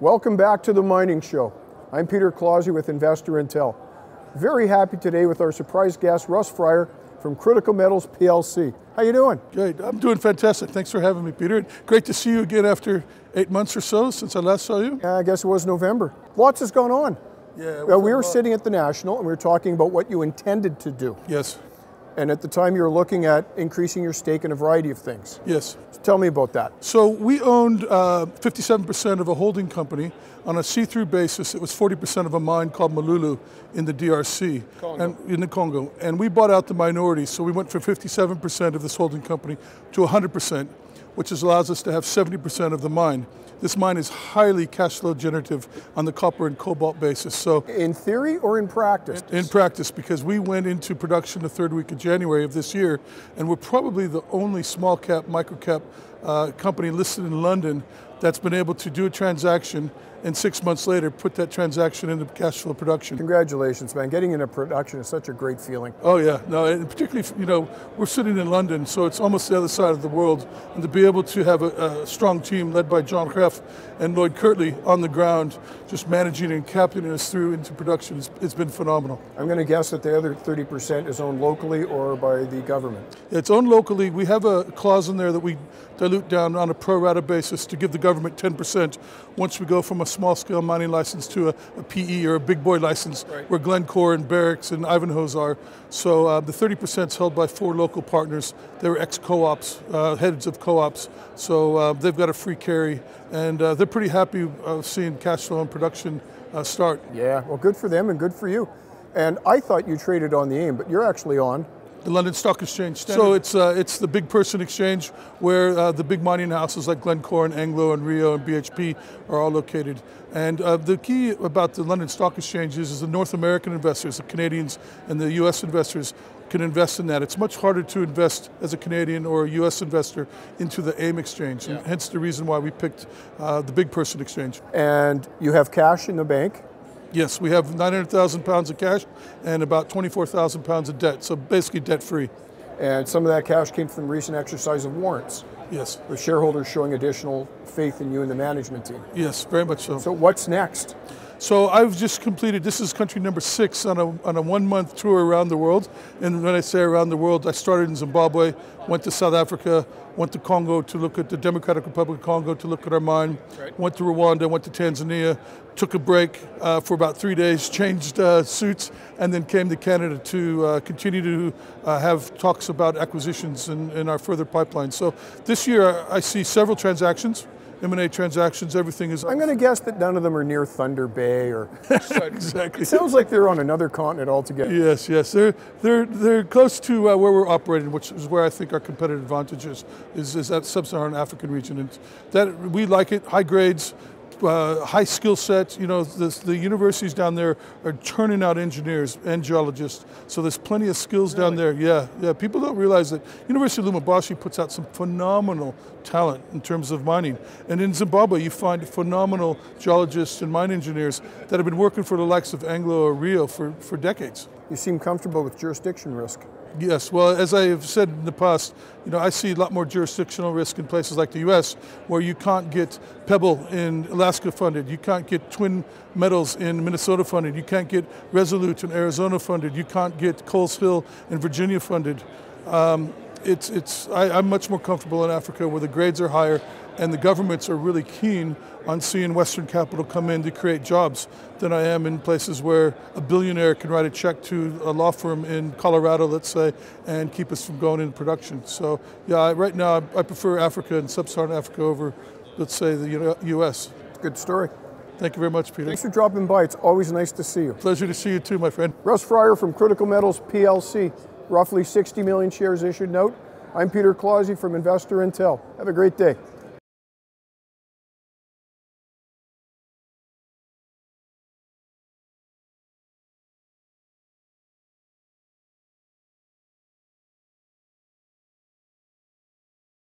Welcome back to the Mining Show. I'm Peter Clausi with Investor Intel. Very happy today with our surprise guest, Russ Fryer from Critical Metals PLC. How you doing? Great, I'm doing fantastic. Thanks for having me, Peter. Great to see you again after eight months or so since I last saw you. Yeah, I guess it was November. Lots has gone on. Yeah. Well, we were sitting at the National and we were talking about what you intended to do. Yes. And at the time you were looking at increasing your stake in a variety of things. Yes. Tell me about that. So we owned 57% uh, of a holding company on a see-through basis. It was 40% of a mine called Molulu in the DRC, Congo. and in the Congo. And we bought out the minority, so we went from 57% of this holding company to 100%, which allows us to have 70% of the mine. This mine is highly cash flow generative on the copper and cobalt basis. So in theory or in practice? In practice, because we went into production the third week of January of this year, and we're probably the only small cap, micro cap uh, company listed in London that's been able to do a transaction and six months later put that transaction into cash flow production. Congratulations, man. Getting into production is such a great feeling. Oh yeah, no, and particularly, you know, we're sitting in London, so it's almost the other side of the world, and to be able to have a, a strong team led by John Hreff and Lloyd Kirtley on the ground, just managing and captaining us through into production, it's, it's been phenomenal. I'm going to guess that the other 30% is owned locally or by the government. It's owned locally. We have a clause in there that we dilute down on a pro rata basis to give the government 10% once we go from a small scale mining license to a, a PE or a big boy license, right. where Glencore and Barrick's and Ivanhoe's are. So uh, the 30% is held by four local partners. They're ex co ops, uh, heads of co ops. So uh, they've got a free carry, and uh, they're pretty happy of seeing cash flow and production uh, start. Yeah, well, good for them and good for you. And I thought you traded on the AIM, but you're actually on the London Stock Exchange. Standard. So it's uh, it's the big person exchange where uh, the big mining houses like Glencore and Anglo and Rio and BHP are all located. And uh, the key about the London Stock Exchange is, is the North American investors, the Canadians and the U.S. investors can invest in that. It's much harder to invest as a Canadian or a U.S. investor into the AIM exchange, yeah. and hence the reason why we picked uh, the big person exchange. And you have cash in the bank? Yes, we have 900,000 pounds of cash and about 24,000 pounds of debt, so basically debt free. And some of that cash came from recent exercise of warrants. Yes. With shareholders showing additional faith in you and the management team. Yes, very much so. So what's next? So I've just completed, this is country number six on a, on a one month tour around the world. And when I say around the world, I started in Zimbabwe, went to South Africa, went to Congo to look at the Democratic Republic of Congo to look at our mine, right. went to Rwanda, went to Tanzania, took a break uh, for about three days, changed uh, suits, and then came to Canada to uh, continue to uh, have talks about acquisitions in, in our further pipeline. So this year I see several transactions. M&A transactions, everything is. I'm going to guess that none of them are near Thunder Bay or. exactly. It sounds like they're on another continent altogether. Yes, yes, they're they're they're close to uh, where we're operating, which is where I think our competitive advantage is, is, is that sub-Saharan African region, and that we like it. High grades, uh, high skill set. You know, the, the, universities down there are turning out engineers and geologists. So there's plenty of skills really? down there. Yeah, yeah. People don't realize that University of Lubumbashi puts out some phenomenal talent in terms of mining. And in Zimbabwe, you find phenomenal geologists and mine engineers that have been working for the likes of Anglo or Rio for, for decades. You seem comfortable with jurisdiction risk. Yes, well, as I have said in the past, you know, I see a lot more jurisdictional risk in places like the U.S., where you can't get Pebble in Alaska funded, you can't get Twin Metals in Minnesota funded, you can't get Resolute in Arizona funded, you can't get Coles Hill in Virginia funded. Um, it's, it's, I, I'm much more comfortable in Africa where the grades are higher and the governments are really keen on seeing Western capital come in to create jobs than I am in places where a billionaire can write a check to a law firm in Colorado, let's say, and keep us from going into production. So, yeah, right now I prefer Africa and sub-Saharan Africa over, let's say, the U.S. Good story. Thank you very much, Peter. Thanks for dropping by. It's always nice to see you. Pleasure to see you too, my friend. Russ Fryer from Critical Metals PLC. Roughly 60 million shares issued note. I'm Peter Clausi from Investor Intel. Have a great day.